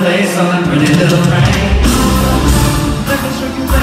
place on that pretty little train. Let me show you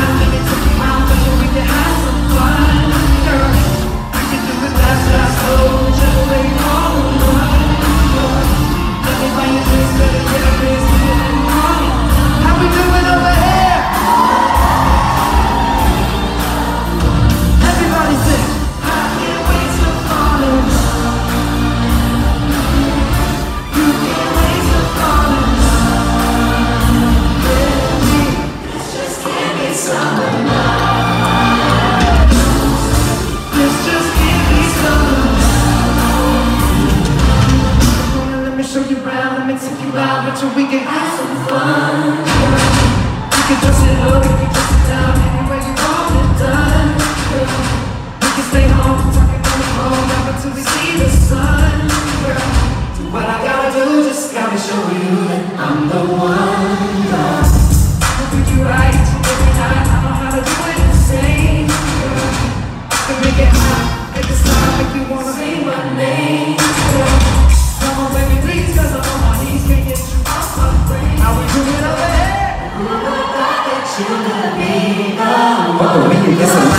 but you, we can have some fun. We can dress it up, we can dress it down, Anyway, you want it done. Girl. We can stay home, talking it on the phone, up until we see the sun. Girl. Do what I gotta do, just gotta show you that I'm the one. listen.